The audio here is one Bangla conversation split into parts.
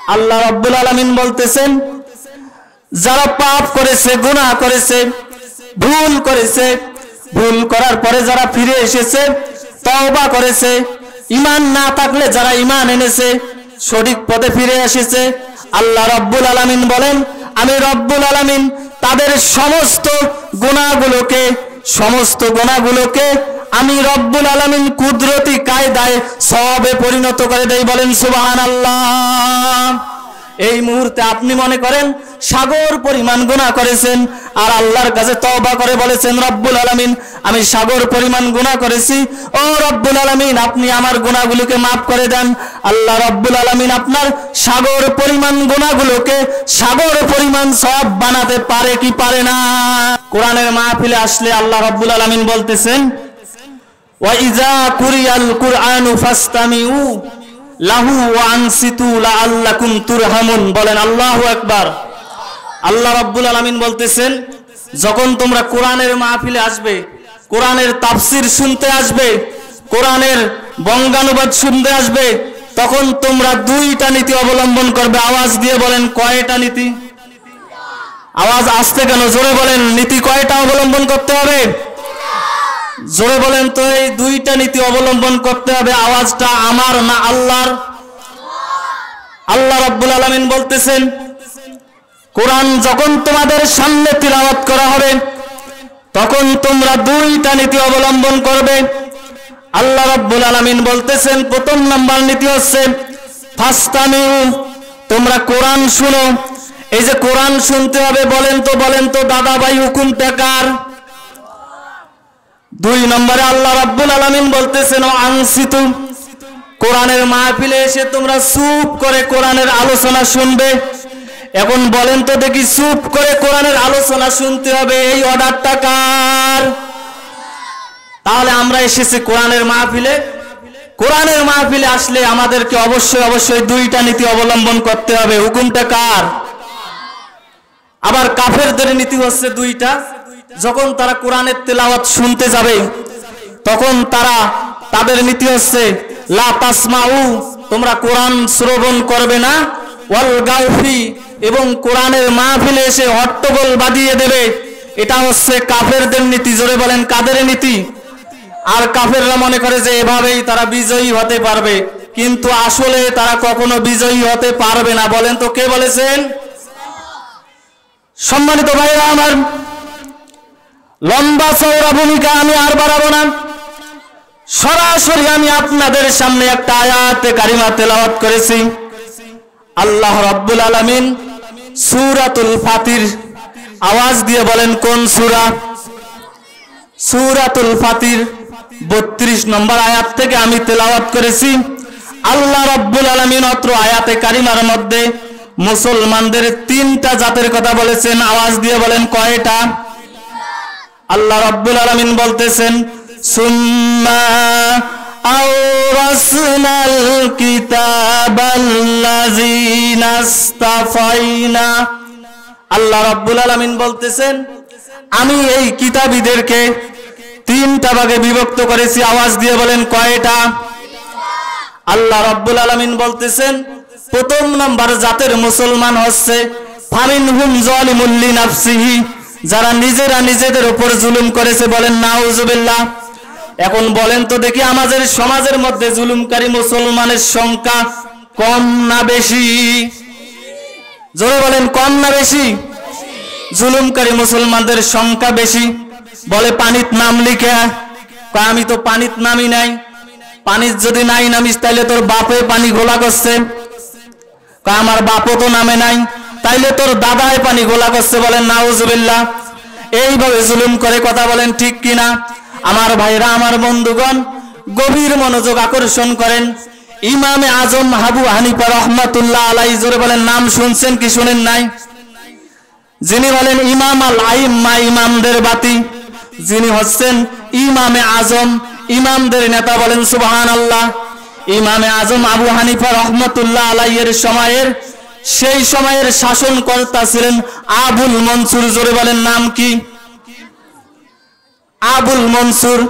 আল্লাহ রব্বুল আলমিন বলতেছেন, যারা পাপ করেছে, গুনাহ করেছে, ভুল করেছে, ভুল করার পরে যারা ফিরে এসেছে, তওবা করেছে ইমান না থাকলে যারা ইমান এনেছে, সঠিক পথে ফিরে এসেছে, আল্লাহ রব্বুল আলামিন বলেন, আমি রব্বুল আলামিন তাদের সমস্ত গুণাগুলোকে সমস্ত গুণাগুলোকে আমি রব্বুল আলামিন কুদরতি কায়দায় সবে পরিণত করে দেয় বলেন সুবহানাল্লাহ। এই মুহূর্তে আপনি মনে করেন সাগর পরিমাণ গুণা করেছেন, আর আল্লাহর কাছে তবা করে বলেছেন, রব্বুল আলামিন, আমি সাগর পরিমাণ গুণা করেছি। ও রব্বুল আলামিন, আপনি আমার গুনাহগুলোকে মাফ করে দেন। আল্লাহ রব্বুল আলামিন আপনার সাগর পরিমাণ গুণাগুলোকে সাগর পরিমাণ সব বানাতে পারে কি পারে না? কোরআনের মাহফিলে আসলে আল্লাহ রব্বুল আলামিন বলতেছেন কুরিয়াল কুরআনু ফাস্তামিউ লাহু ওয়া আনসিতু লাআল্লাকুম তুরহামুন বলেন আল্লাহু আকবার। আল্লাহ রাব্বুল আলামিন বলতেছেন, যখন তোমরা কোরআনের মাহফিলে আসবে, কোরআনের তাফসির শুনতে আসবে, কোরআনের বঙ্গানুবাদ শুনতে আসবে, তখন তোমরা দুইটা নীতি অবলম্বন করবে। আওয়াজ দিয়ে বলেন, কয়টা নীতি? আওয়াজ আসতে কেন? জোরে বলেন, নীতি কয়টা অবলম্বন করতে হবে? জোরে বলেন তো, এই দুইটা নীতি অবলম্বন করতে হবে, আওয়াজটা আমার না আল্লাহর? আল্লাহ রাব্বুল আলামিন বলতেছেন, কোরআন যখন তোমাদের সামনে তিলাওয়াত করা হবে, তখন তোমরা দুইটা নীতি অবলম্বন করবে। আল্লাহ রাব্বুল আলামিন বলতেছেন, প্রথম নাম্বার নীতি হচ্ছে, ফাস্তামিউ, তোমরা কোরআন শুনো। এই যে কোরআন শুনতে হবে, বলেন তো বলেন তো দাদা ভাই হুকুম টাকার দুই নম্বরে আল্লাহ রাব্বুল আলামিন বলতেছেন, ও আনসিতু কোরআনের মাহফিলে এসে তোমরা চুপ করে কোরআনের আলোচনা শুনবে। এখন বলেন তো দেখি চুপ করে কোরআনের আলোচনা শুনতে হবে, এই অর্ডারটা কার? তাহলে আমরা এসেছি কোরআনের মাহফিলে। কোরআনের মাহফিলে আসলে আমাদেরকে অবশ্যই অবশ্যই দুইটা নীতি অবলম্বন করতে হবে। হুকুমটা কার? আবার কাফেরদের নীতি হচ্ছে দুইটা। যখন তারা কোরআনের তেলাওয়াত শুনতে যাবে, তখন তারা তাদের নীতি হচ্ছে, লা তাসমাউ, তোমরা কোরআন শ্রবণ করবে না। ওয়াল গাউফি, এবং কোরআনের মাহফিলে এসে হট্টগোল বাদিয়ে দেবে। এটা হচ্ছে কাফেরদের নীতি, জোরে বলেন কাদের নীতি? আর কাফেররা মনে করে যে এভাবেই তারা বিজয়ী হতে পারবে, কিন্তু আসলে তারা কখনো বিজয়ী হতে পারবে না। বলেন তো কে বলেছেন? সম্মানিত ভাইরা আমার লম্বা চৌড়া ভূমিকা আমি আর বাড়াবো না। সরাসরি আমি আপনাদের সামনে একটা আয়াতে কারিমা তেলাওয়াত করেছি। আল্লাহ রব্বুল আলামিন সূরাতুল ফাতির আওয়াজ দিয়ে বলেন, কোন সূরা? সূরাতুল ফাতির 32 নম্বর আয়াত থেকে আমি তেলাওয়াত করেছি। আল্লাহ রব্বুল আলামিন অত্র আয়াতে কারিমার মধ্যে মুসলমানদের তিনটা জাতের কথা বলেছেন। আওয়াজ দিয়ে বলেন, কয়টা? আল্লাহ রাব্বুল আলামিন বলতেছেন, সুম্মা আওরাসনাল কিতাবাল্লাযিনা ইসতাফাইনা আল্লাহ রাব্বুল আলামিন বলতেছেন, আমি এই কিতাবীদেরকে তিনটা ভাগে বিভক্ত করেছি। আওয়াজ দিয়ে বলেন, কয়টা? আল্লাহ রাব্বুল আলামিন বলতেছেন, প্রথম নাম্বার জাতের মুসলমান হচ্ছে, ফামিনহুম জালিমুল লিনাফসিহি যারা নিজেরা নিজেদের উপর জুলুম করেছে বলেন না নাউজুবিল্লাহ। এখন বলেন তো দেখি আমাদের সমাজের মধ্যে জুলুমকারী মুসলমানের সংখ্যা কম না বেশি? জোরে বলেন, কম না বেশি? জুলুমকারী মুসলমানদের সংখ্যা বেশি। বলে, পানিত নাম লিখে। আমি তো পানিত নামি নাই। পানিত যদি নাই নামিস, তাইলে তোর বাপে পানি গোলা করছে। আমার বাপও তো নামে নাই। তাইলে তোর দাদায় পানি গোলা করছে বলেন, নাউজুবিল্লাহ। এইভাবে জুলুম করে কথা বলেন ঠিক কিনা? আমার ভাইরা, আমার বন্ধুগণ, গভীর মনোযোগ আকর্ষণ করেন। ইমামে আজম হাবু হানিফা রহমাতুল্লাহ আলাই জোরে বলেন, নাম শুনছেন কি শুনেন নাই? যিনি বলেন, ইমাম আল আইম্মা ইমামদের বাতি। যিনি হচ্ছেন ইমামে আজম, ইমামদের নেতা বলেন সুবহান আল্লাহ ইমামে আজম আবু হানিফা রহমতুল্লাহ আলাইয়ের সময়ের সেই সময়ের শাসনকর্তা ছিলেন আবুল মনসুর। জোরে বলেন, নাম কি? আবুল মনসুর,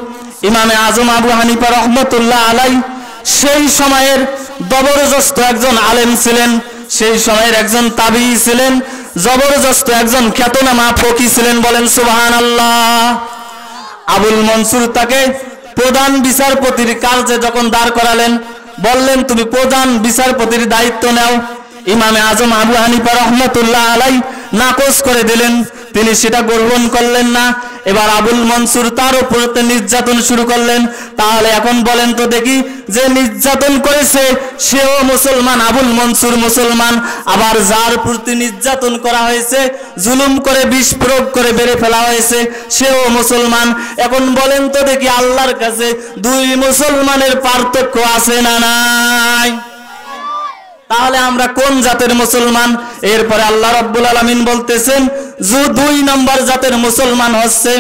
ইমামে আজম আবু হানিফা রহমতুল্লাহ আলাই। সেই সময়ের জবরদস্ত একজন আলেম ছিলেন, সেই সময়ের একজন তাবি ছিলেন, জবরদস্ত একজন খ্যাতনামা ফকি ছিলেন। বলেন সুবাহান আল্লাহ আবুল মনসুর তাকে প্রধান বিচারপতির কার্যে যখন দাঁড় করালেন, বললেন, তুমি প্রধান বিচারপতির দায়িত্ব নাও ইমামে আজম আবু হানিফা রহমতুল্লাহ আলাই নাকচ করে দিলেন। তিনি সেটা গ্রহণ করলেন না। এবার আবুল মনসুর তার উপরতে নির্যাতন শুরু করলেন। তাহলে এখন বলেন তো দেখি, যে নির্যাতন করেছে, সেও মুসলমান, আবুল মনসুর মুসলমান। আবার যার প্রতি নির্যাতন করা হয়েছে, জুলুম করে বিষ প্রয়োগ করে বেড়ে ফেলা হয়েছে, সেও মুসলমান। এখন বলেন তো দেখি, আল্লাহর কাছে দুই মুসলমানের পার্থক্য আছে না নাই? তাহলে আমরা কোন জাতের মুসলমান? এরপরে আল্লাহ রব্বুল আলমিন বলতেছেন যে দুই নম্বর জাতের মুসলমান হচ্ছে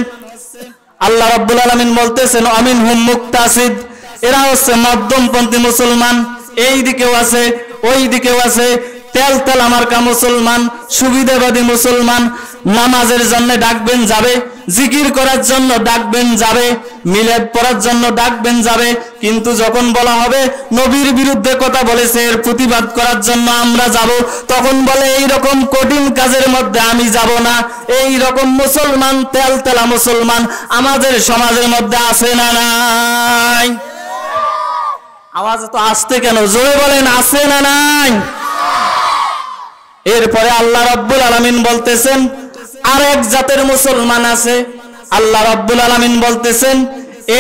আল্লাহ রব্বুল আলমিন বলতেছেন আমিন হুম মুক্তাসিদ। এরা হচ্ছে মধ্যমপন্থী মুসলমান, এই দিকেও আছে, ওই দিকেও আছে। তেল তেল আমারকা মুসলমান, সুবিধাবাদী মুসলমান, নামাজের জন্য ডাকবেন যাবে। জিকির করার জন্য ডাকবেন যাবে, মিলাদ পড়ার জন্য ডাকবেন যাবে, কিন্তু যখন বলা হবে নবীর বিরুদ্ধে কথা বলেছে, এর প্রতিবাদ করার জন্য আমরা যাব, তখন বলে এই রকম কঠিন কাজের মধ্যে আমি যাব না। এই রকম মুসলমান, তেল তেলা মুসলমান আমাদের সমাজের মধ্যে আছে না নাই? আওয়াজ তো আসতে কেন? জোরে বলেন, আছে না নাই? এরপরে আল্লাহ রব্বুল আলমিন বলতেছেন আর এক জাতের মুসলমান আছে। আল্লাহ রব্বুল আলমিন বলতেছেন,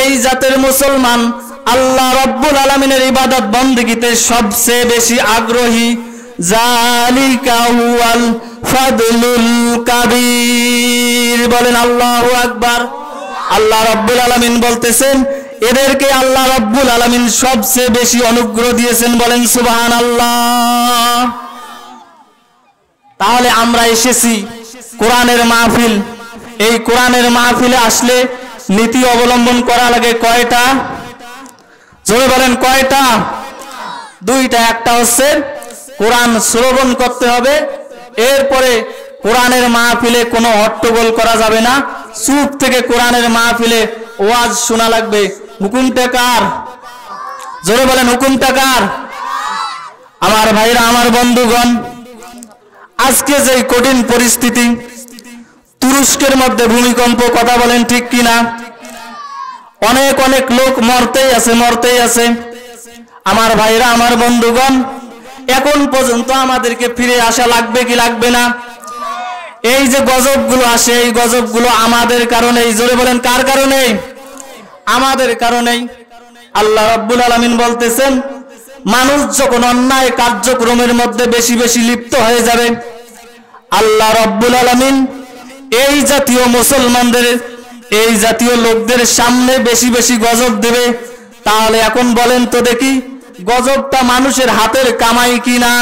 এই জাতের মুসলমান আল্লাহ রব্বুল আলমিনের ইবাদত বন্দীগীতে সবচেয়ে বেশি আগ্রহী। জালিকা হুয়াল ফাদলুল কাবীর। বলেন আল্লাহু আকবার। আল্লাহ রব্বুল আলমিন বলতেছেন, এদেরকে আল্লাহ রব্বুল আলমিন সবচেয়ে বেশি অনুগ্রহ দিয়েছেন, বলেন সুবাহান আল্লাহ তাহলে আমরা এসেছি কোরআনের মাহফিল। এই কোরআনের মাহফিলে আসলে নীতি অবলম্বন করা লাগে কয়টা? জোরে বলেন কয়টা? দুইটা, একটা হচ্ছে কোরআন শ্রবণ করতে হবে। এরপরে কোরআনের মাহফিলে কোনো হট্টগোল করা যাবে না। চুপ থেকে কোরআনের মাহফিলে ওয়াজ শোনা লাগবে। হুকুমটা কার? জোরে বলেন হুকুমটা কার? আমার ভাইরা, আমার বন্ধুগণ আজকে যে কঠিন পরিস্থিতি, তুরস্কের মধ্যে ভূমিকম্প কথা বলেন ঠিক কিনা? অনেক অনেক লোক মরতেই আছে মরতেই আছে। আমার ভাইরা, আমার বন্ধুগণ, এখন পর্যন্ত আমাদেরকে ফিরে আসা লাগবে কি লাগবে না? এই যে গজবগুলো আসে, এই গজবগুলো আমাদের কারণেই, জোরে বলেন, কার কারণে আমাদের কারণেই। আল্লাহ রাব্বুল আলামিন বলতেছেন মানুষ যখন অন্যায় কার্যক্রমের মধ্যে বেশি বেশি লিপ্ত হয়ে যাবে, আল্লাহ রব্বুল আলমিন এই জাতীয় মুসলমানদের, এই জাতীয় লোকদের সামনে বেশি বেশি গজব দেবে। তাহলে এখন বলেন তো দেখি, গজবটা মানুষের হাতের কামাই কি না?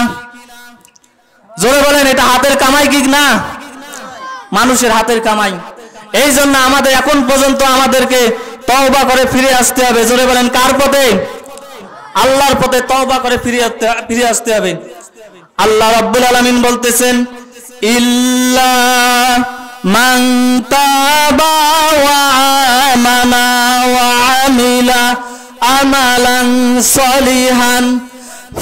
জোরে বলেন, এটা হাতের কামাই কি না? মানুষের হাতের কামাই। এই জন্য আমাদের এখন পর্যন্ত আমাদেরকে তওবা করে ফিরে আসতে হবে। জোরে বলেন, কার পথে? আল্লাহর পথে তওবা করে ফিরে ফিরে আসতে হবে। আল্লাহ রাব্বুল আলামিন বলতেছেন, ইল্লা মান তাবা ওয়া আমানা ওয়া আমিলা আমালান সলিহান,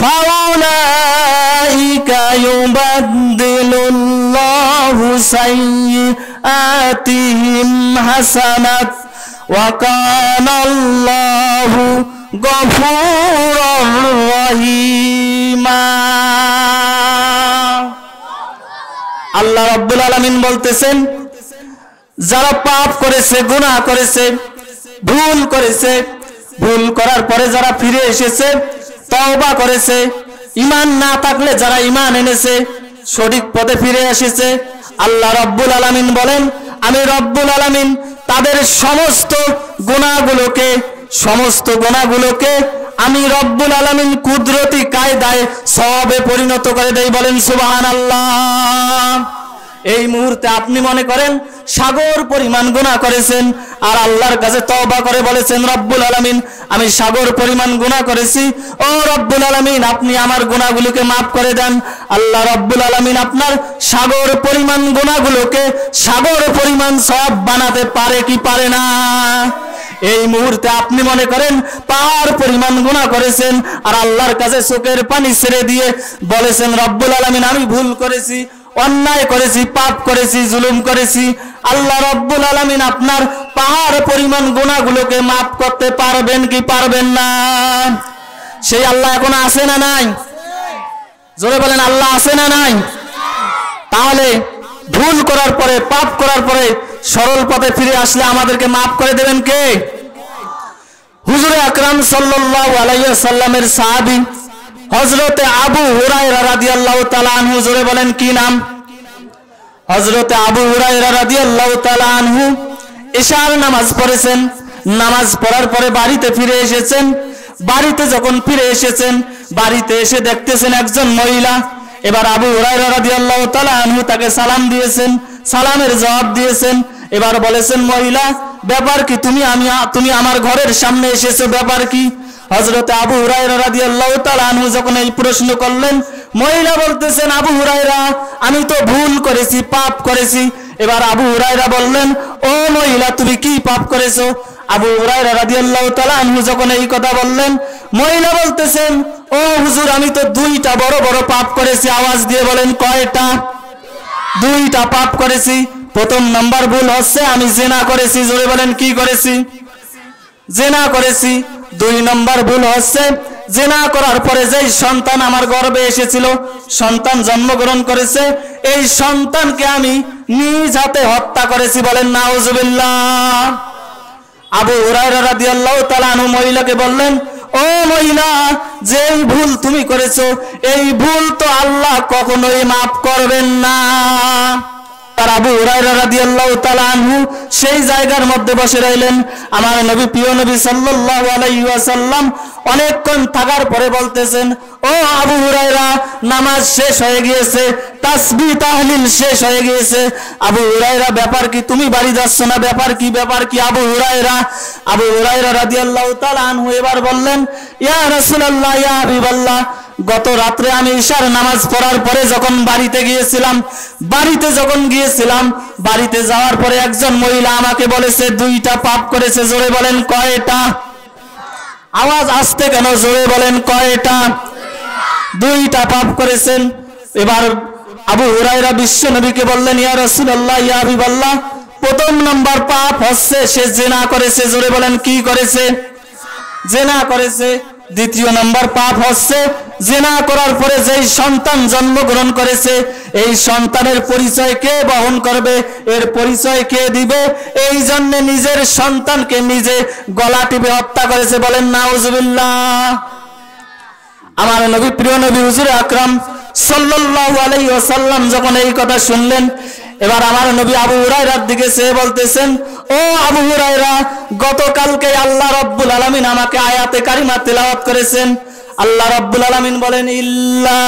ফাউলাইকা ইউবাদদিলুল্লাহু সাইয়্যাতিহিম হাসানাত, ওয়া কানা আল্লাহু গফুর আল্লাহ রব্বুল আলমিন বলতেছেন, যারা পাপ করেছে, গুনাহ করেছে, ভুল করেছে, ভুল করার পরে যারা ফিরে এসেছে, তওবা করেছে ইমান না থাকলে যারা ইমান এনেছে, সঠিক পথে ফিরে এসেছে, আল্লাহ রব্বুল আলমিন বলেন, আমি রব্বুল আলমিন তাদের সমস্ত গুণাগুলোকে সমস্ত গুণাগুলোকে আমি রব্বুল আলামিন কুদরতি কায়দায় সবে পরিণত করে দেয় বলেন সুবাহান আল্লাহ এই মুহূর্তে আপনি মনে করেন সাগর পরিমাণ গুণা করেছেন, আর আল্লাহর কাছে তওবা করে বলেছেন, রব্বুল আলামিন, আমি সাগর পরিমাণ গুণা করেছি। ও রব্বুল আলামিন, আপনি আমার গুনাহগুলোকে মাফ করে দেন। আল্লাহ রব্বুল আলামিন আপনার সাগর পরিমাণ গুণাগুলোকে সাগর পরিমাণ সব বানাতে পারে কি পারে না? এই মুহূর্তে আপনি মনে করেন পাহাড় পরিমাণ গুণা করেছেন, আর আল্লাহর কাছে চোখের পানি ছেড়ে দিয়ে বলেছেন, রব্বুল আলমিন, আমি ভুল করেছি, অন্যায় করেছি, পাপ করেছি, জুলুম করেছি। আল্লাহ রব্বুল আলমিন আপনার পাহাড় পরিমাণ গুণাগুলোকে মাফ করতে পারবেন কি পারবেন না? সেই আল্লাহ এখন আছে না নাই? জোরে বলেন, আল্লাহ আছে না নাই? তাহলে ভুল করার পরে, পাপ করার পরে সরল পথে ফিরে আসলে আমাদেরকে মাফ করে দেবেন কে? হুজুরে আকরাম সাল্লাল্লাহু আলাইহি সাল্লামের সাহাবী হযরতে আবু হুরায়রা রাদিয়াল্লাহু তাআলা আনহু জোরে বলেন, কি নাম? হযরতে আবু হুরায়রা রাদিয়াল্লাহু তাআলা আনহু ইশার নামাজ পড়েছেন, নামাজ পড়ার পরে বাড়িতে ফিরে এসেছেন, বাড়িতে যখন ফিরে এসেছেন, বাড়িতে এসে দেখতেছেন একজন মহিলা, এবার আবু হুরায়রা রাদিয়াল্লাহু তাআলা আনহু তাকে সালাম দিয়েছেন সালামের জবাব দিয়েছেন। এবার বলেছেন, মহিলা, ব্যাপার কি? তুমি আমি, তুমি আমার ঘরের সামনে এসেছ, ব্যাপার কি? হযরত আবু আনহু যখন এই প্রশ্ন করলেন, মহিলা বলতেছেন, আবু হুরায়রা, আমি তো ভুল করেছি, পাপ করেছি। এবার আবু হুরায়রা বললেন, ও মহিলা, তুমি কি পাপ করেছ? আবু হুরায়রা রাদিয়াল্লাহু তাআলা আনহু যখন এই কথা বললেন, মহিলা বলতেছেন, ও হুজুর, আমি তো দুইটা বড় বড় পাপ করেছি। আওয়াজ দিয়ে বলেন, কয়টা? দুইটা পাপ করেছি। প্রথম নাম্বার ভুল হচ্ছে, আমি জেনা করেছি, জোরে বলেন কি করেছি? জেনা করেছি। দুই নম্বর ভুল হচ্ছে, জেনা করার পরে যেই সন্তান আমার গর্ভে এসেছিল, সন্তান জন্মগ্রহণ করেছে, এই সন্তানকে আমি নিজ হাতে হত্যা করেছি বলেন নাউজুবিল্লাহ। আবু হুরায়রা রাদিয়াল্লাহু তাআলা আনহু মহিলাকে বললেন ও মহিলা যেই ভুল তুমি করেছ এই ভুল তো আল্লাহ কখনোই মাফ করবেন না। আর আবু রাদিয়াল্লাহু তাআলা আনহু সেই জায়গার মধ্যে বসে রইলেন। আমার নবী, প্রিয় নবী সাল্লাল্লাহু অনেকক্ষণ থাকার পরে বলতেছেন, ও আবু হুরায়রা, নামাজ শেষ হয়ে গিয়েছে, তাসবিহ তাহলিল শেষ হয়ে গিয়েছে। আবু হুরায়রা, ব্যাপার কি তুমি বাড়ি যাচ্ছ না? ব্যাপার কি? ব্যাপার কি আবু হুরায়রা? আবু হুরায়রা রাদিয়াল্লাহু তাআলা আনহু এবার বললেন, ইয়া রাসূলুল্লাহ, ইয়া হাবিবাল্লাহ গত রাত্রে আমি ঈশার নামাজ পড়ার পরে যখন বাড়িতে গিয়েছিলাম, বাড়িতে যখন গিয়েছিলাম, বাড়িতে যাওয়ার পরে একজন মহিলা আমাকে বলেছে, দুইটা পাপ করেছে, জোরে বলেন কয়টা? আওয়াজ আসতে কেন? জোরে বলেন কয়টা? দুইটা পাপ করেছেন। এবার আবু হুরাইরা বিশ্ব নবীকে বললেন, ইয়া রসুল্লাহ ইয়া হাবিবাল্লাহ, প্রথম নম্বর পাপ হচ্ছে সে জেনা করেছে, জোরে বলেন কি করেছে? জেনা করেছে। দ্বিতীয় নম্বর পাপ হচ্ছে জেনা করার পরে যেই সন্তান জন্মগ্রহণ করেছে, এই সন্তানের পরিচয় কে বহন করবে? এর পরিচয় কে দিবে? এই জন্য নিজের সন্তানকে নিজে গলা টিপে হত্যা করেছে বলেন, নাউজুবিল্লাহ। আমার নবী, প্রিয় নবী হুজুর আকরাম সাল্লাল্লাহু আলাইহি ওয়াসাল্লাম যখন এই কথা শুনলেন, এবার আমার নবী আবু হুরায়রার দিকে সে বলতেছেন ও আবু হুরায়রা, গতকালকে আল্লাহ রাব্বুল আলামিন আমাকে আয়াতে কারিমা তেলাওয়াত করেছেন। আল্লাহ রাব্বুল আলামিন বলেন, ইল্লা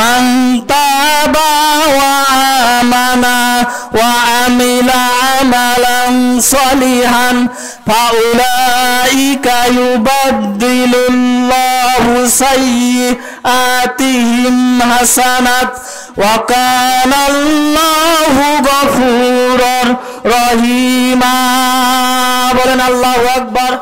মান তাবা ওয়া আমানা ওয়া আমিলা আমালান সলিহান, ফাউলাইকা ইউবাদদিলুল্লাহু সাইয়্যাতিহিম হাসানাত, ওয়া কানা আল্লাহু গফুরুর রহিমা, বলেন আল্লাহ আকবর।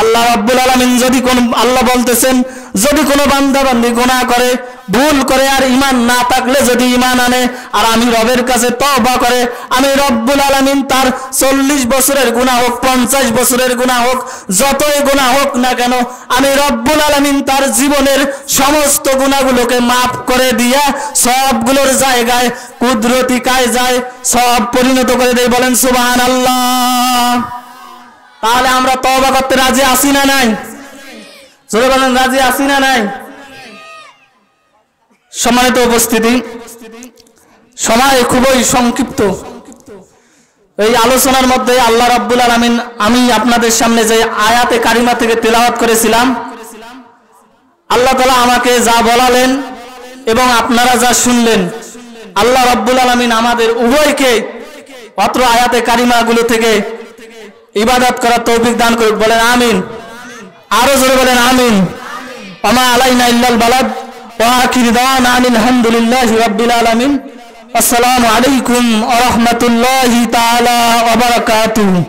আল্লাহ আব্বুল আলমিন যদি কোন আল্লাহ বলতেছেন, যদি কোনো বান্দা বান্দি গুনাহ করে ভুল করে আর ইমান না থাকলে যদি ইমান আনে, আর আমি রবের কাছে তওবা করে, আমি রব্বুল আলামিন তার চল্লিশ বছরের গুণা হোক, পঞ্চাশ বছরের গুণা হোক, যতই গুণা হোক না কেন, আমি রব্বুল আলামিন তার জীবনের সমস্ত গুণাগুলোকে মাফ করে দিয়া সবগুলোর জায়গায় কুদরতি কায় যায় সব পরিণত করে দেয় বলেন, সুবহানাল্লাহ। তাহলে আমরা তওবা করতে রাজি আসি না নাই? জোরে বলেন, রাজি আসি না নাই? সম্মানিত উপস্থিতি, সময় খুবই সংক্ষিপ্ত। এই আলোচনার মধ্যে আল্লাহ রাব্বুল আলামিন, আমি আপনাদের সামনে যে আয়াতে কারিমা থেকে তেলাওয়াত করেছিলাম, আল্লাহ তালা আমাকে যা বলালেন এবং আপনারা যা শুনলেন, আল্লাহ রাব্বুল আলামিন আমাদের উভয়কে অত্র আয়াতে কারিমাগুলো থেকে ইবাদত করার তৌফিক দান করুক। বলেন আমিন। আরও জোরে বলেন আমিন। আমা আলাইনা ইল্লাল বালাদ। ওয়া আখির দাওয়ানা আনিল হামদুলিল্লাহি রাব্বিল আলামিন আসসালামু আলাইকুম ওয়া রাহমাতুল্লাহি তাআলা ওয়া বারাকাতুহু